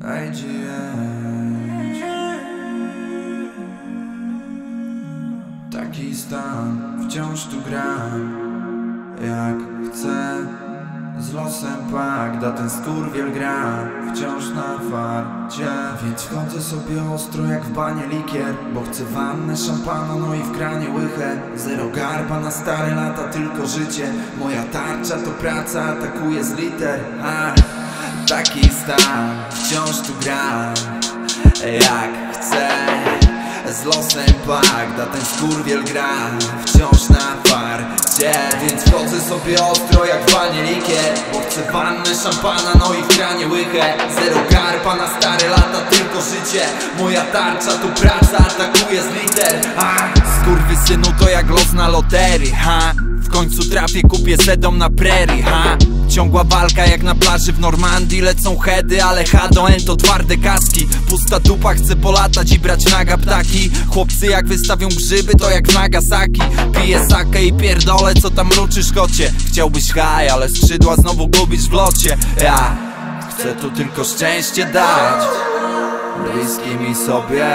IGH Taki stan, wciąż tu gram Jak chcę Z losem pak, da ten skurwiel gra Wciąż na farcie Więc wchodzę sobie ostro jak w banie likier Bo chcę wannę szampana, no i w kranie łychę. Zero garba na stare lata, tylko życie. Moja tarcza to praca, atakuje z liter. A, Taki stan, wciąż tu gram Jak chcę z losem pak, da ten skurwiel gra Wciąż na farcie Więc wchodzę sobie ostro jak w banie likier Bo chcę wannę szampana, no i w kranie łychę. Zero garpa na stare lata, tylko życie. Moja tarcza to praca, atakuje z liter. A, na loterii, ha? W końcu trafię, kupię sedom na prerii, ha? Ciągła walka jak na plaży w Normandii Lecą hedy, ale H do N to twarde kaski. Pusta dupa chce polatać i brać naga ptaki. Chłopcy jak wystawią grzyby to jak w Nagasaki Piję sakę i pierdolę co tam ruczysz kocie. Chciałbyś haj, ale skrzydła znowu gubisz w locie. Ja chcę tu tylko szczęście dać. Bliskim i sobie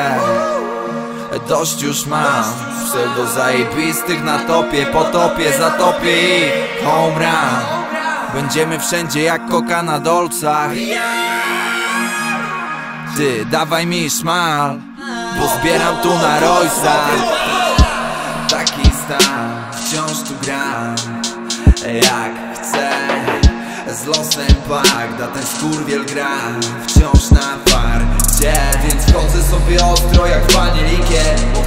Dość już mam Pseudo zajebistych na topie Potopię, zatopię ich Home run. Będziemy wszędzie jak koka na dolcach. Ty, dawaj mi szmal Bo zbieram tu na Roysa Taki stan, wciąż tu gram Jak chcę Z losem pak, da ten skurwiel gra Wciąż na farcie Więc wchodzę sobie ostro jak panie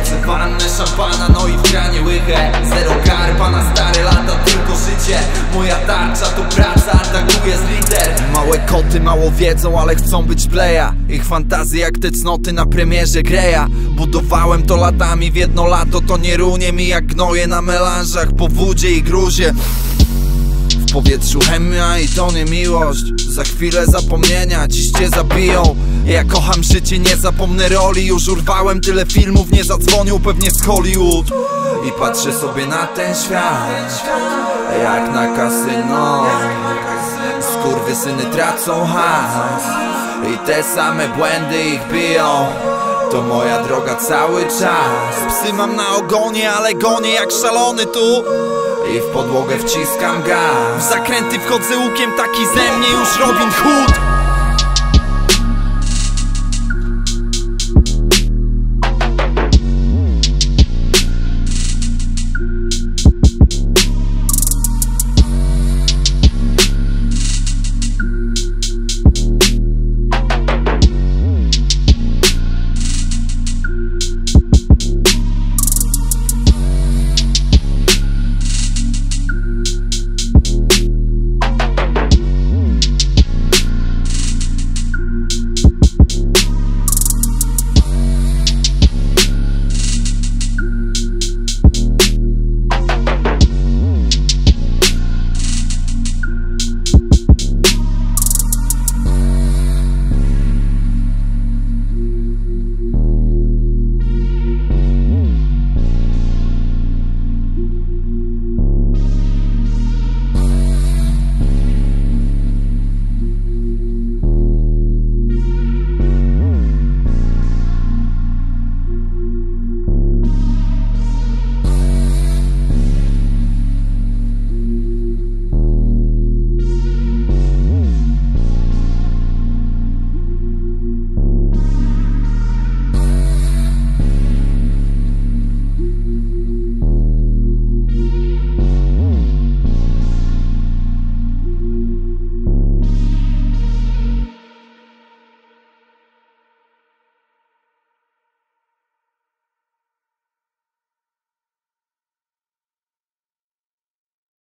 chcę wannę szampana, no i w kranie łychę. Zero garba na stare lata, tylko życie. Moja tarcza to praca, atakuje z liter. Małe koty mało wiedzą, ale chcą być playa. Ich fantazje jak te cnoty na premierze Greya. Budowałem to latami, w jedno lato to nie runie mi jak gnoje na melanżach Po wódzie i gruzie w powietrzu chemia i to nie miłość. Za chwilę zapomnienia, dziś cię zabiją. Ja kocham życie, nie zapomnę roli. Już urwałem tyle filmów, nie zadzwonił pewnie z Hollywood. I patrzę sobie na ten świat Jak na kasyno syny tracą hajs I te same błędy ich biją. To moja droga cały czas. Psy mam na ogonie, ale gonię jak szalony tu i w podłogę wciskam gaz. W zakręty wchodzę łukiem, taki ze mnie już Robin Hood